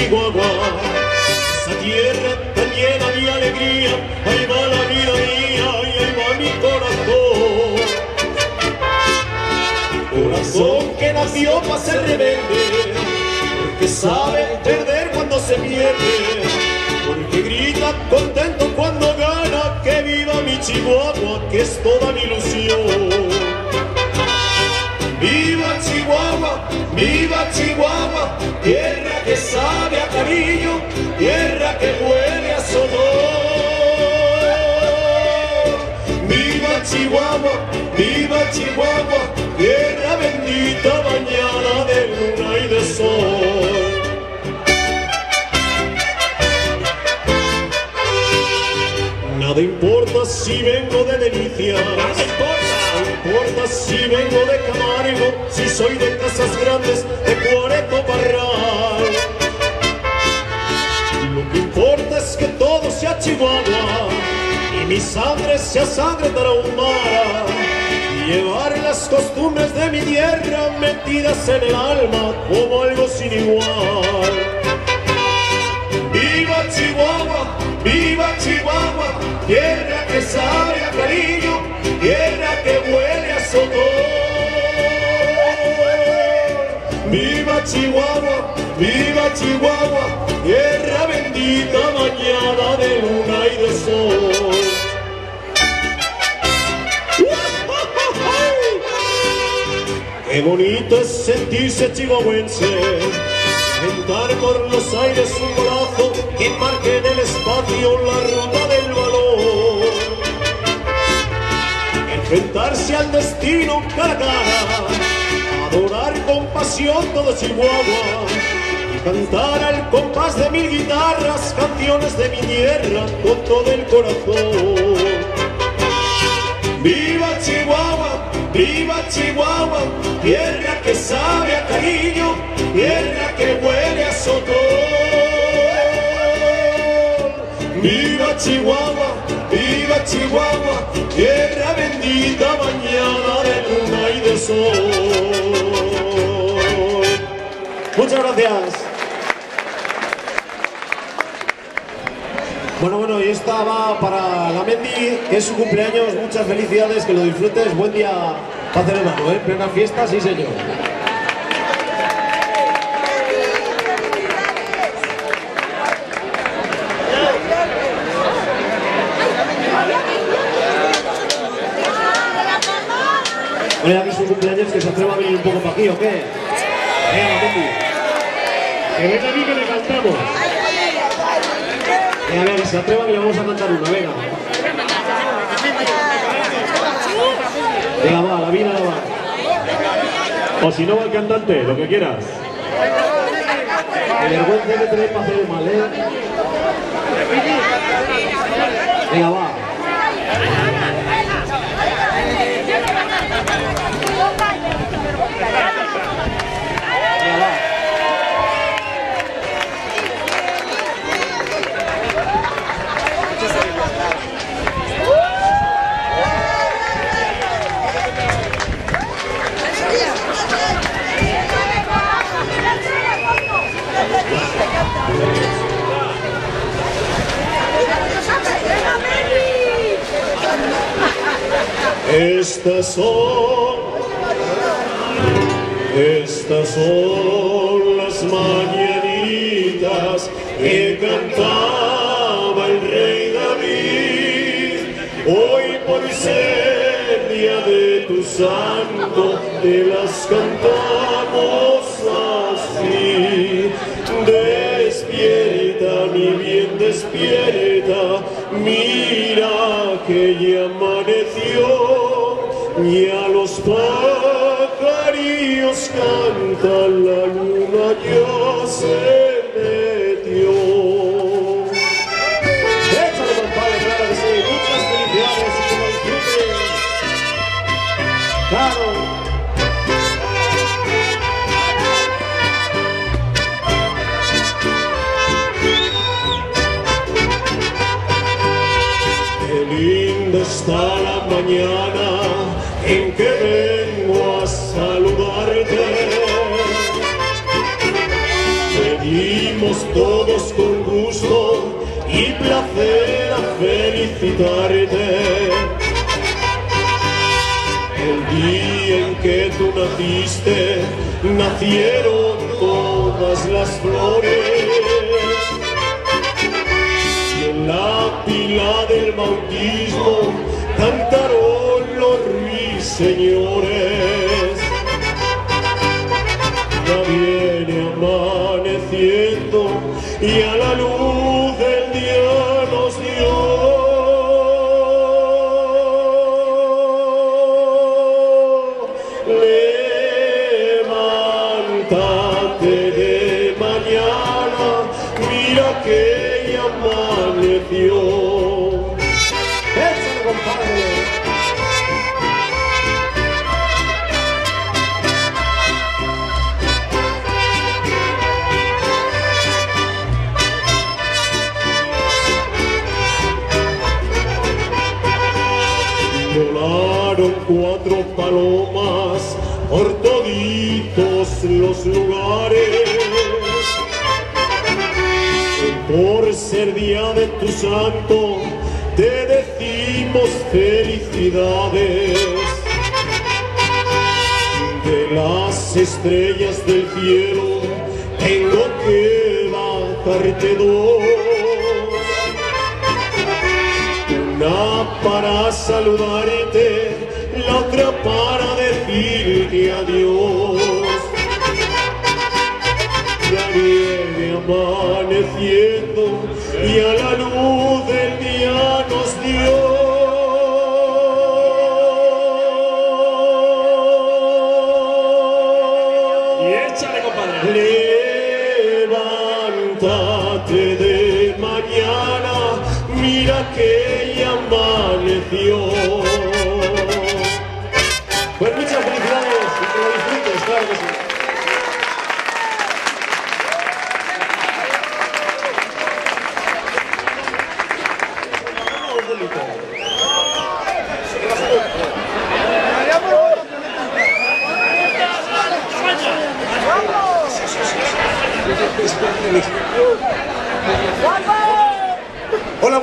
Chihuahua. Esa tierra tan llena de alegría, ahí va la vida mía y ahí va mi corazón. Corazón que nació para ser rebelde, porque sabe perder cuando se pierde, porque grita contento cuando gana, que viva mi Chihuahua, que es toda mi ilusión. Viva Chihuahua, tierra que sabe a cariño, tierra que huele a sonor. Viva Chihuahua, viva Chihuahua, mi sangre sea sangre tarahumara. Llevar las costumbres de mi tierra metidas en el alma como algo sin igual. Viva Chihuahua, viva Chihuahua, tierra que sabe a cariño, tierra que huele a sudor. Viva Chihuahua, viva Chihuahua, tierra bendita bañada de luna y de sol. Qué bonito es sentirse chihuahuense, sentar por los aires un brazo que marque en el espacio la ruta del valor. Enfrentarse al destino cara a cara, adorar con pasión todo Chihuahua, y cantar al compás de mil guitarras canciones de mi tierra con todo el corazón. Viva Chihuahua, viva Chihuahua, tierra que sabe a cariño, tierra que huele a sotol. Viva Chihuahua, viva Chihuahua, tierra bendita bañada de luna y de sol. Muchas gracias. Bueno, bueno, y esta va para la Mendy, que es su cumpleaños. Muchas felicidades, que lo disfrutes. Buen día para celebrarlo, ¿eh? Plena fiesta, sí, señor. Oye, aquí su cumpleaños, que se atreva a venir un poco para aquí, ¿o qué? Venga, Mendy. Que venga aquí que le cantamos. Se atreva que le vamos a cantar una, venga. Venga, va, la vida la va. O si no va el cantante, lo que quieras. Que vergüenza que tenéis para hacer el mal, ¿eh? Venga, va. Estas son, estas son las mañanitas que cantaba el rey David. Hoy por ser día de tu santo, te las cantamos así. Despierta, mi bien, despierta, mira que ya amaneció, ya los pajarillos cantan, la luna ya se metió. Échale, compadre, claro que sí, muchas felicidades y que lo disfruten. Claro. Qué linda está la mañana en que vengo a saludarte. Venimos todos con gusto y placer a felicitarte. El día en que tú naciste, nacieron todas las flores. Y en la pila del bautismo cantaron ruiseñores. Ya viene amaneciendo y a la luz palomas por toditos los lugares. Por ser día de tu santo, te decimos felicidades. De las estrellas del cielo, tengo que darte dos. Una para saludarte, la otra para decirte adiós. Ya viene amaneciendo y a la luz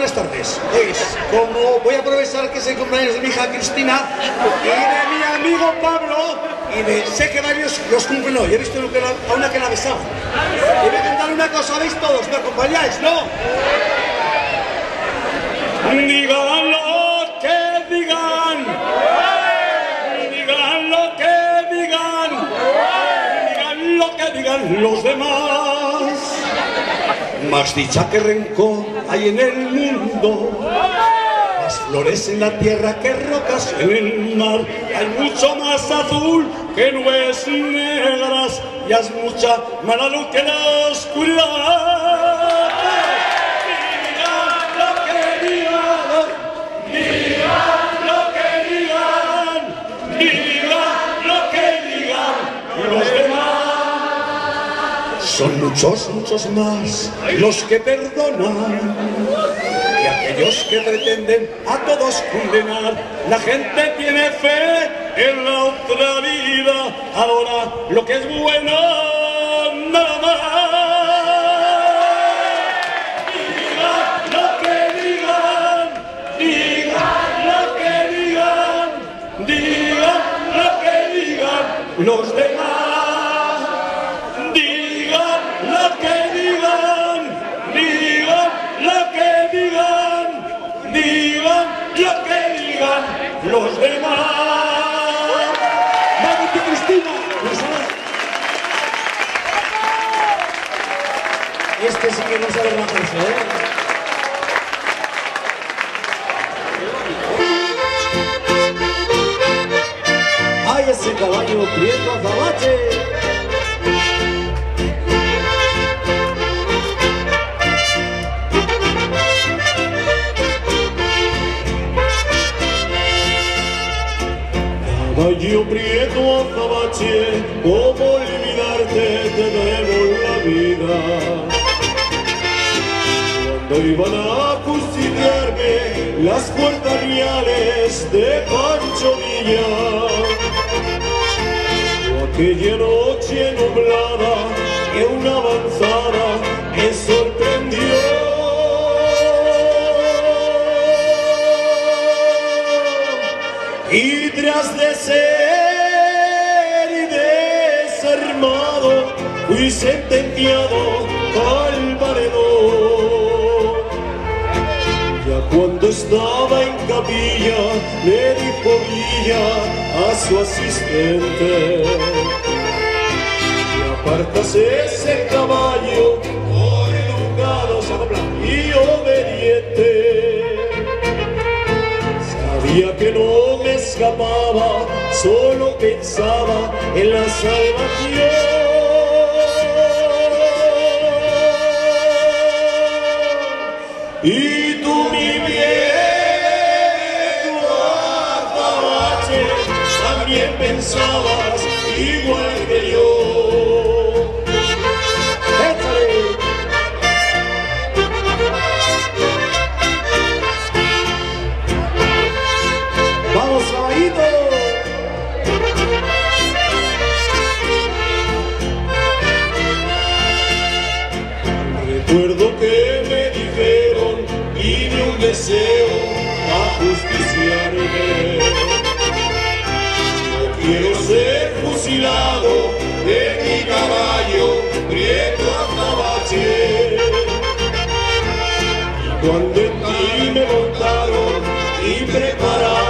buenas tardes. Pues, como voy a aprovechar que es el cumpleaños de mi hija Cristina y de mi amigo Pablo, y de, sé que varios los cumplen hoy, he visto a una que la besaba. Y voy a cantar una cosa, ¿veis todos? ¿Me acompañáis? ¿No? Digan lo que digan, digan lo que digan, digan lo que digan los demás. Más dicha que rencor hay en el mundo, más flores en la tierra que rocas En el mar. Hay mucho más azul que nubes negras. Y es mucha mala luz que la oscuridad. Son muchos, muchos más los que perdonan que aquellos que pretenden a todos condenar. La gente tiene fe en la otra vida, ahora lo que es bueno nada más. Digan lo Este sí que no sabe rajarse, ¿eh? ¡Ay, ese caballo prieto azabache! Caballo prieto azabache, ¿cómo olvidarte? Te debo la vida. Cuando iban a custodiarme las puertas reales de Pancho Villa. Aquella noche nublada que una avanzada me sorprendió. Y tras de ser desarmado, fui sentenciado cuando estaba en capilla, le dijo Villa a su asistente. Y apartase ese caballo, por educado y obediente. Sabía que no me escapaba, solo pensaba en la salvación. Y tú mi viejo azabache, también pensabas igual que yo. Deseo a justiciarme. No quiero ser fusilado de mi caballo, prieto. Y cuando en ti me montaron y prepararon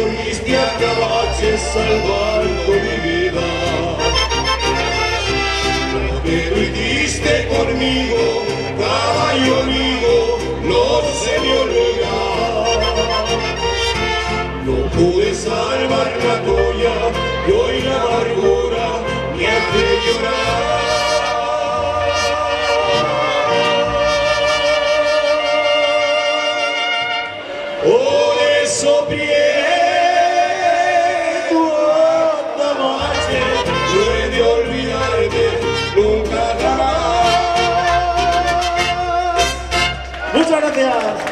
Iubiți, iată la ce să-l nunca jamás. Muchas gracias.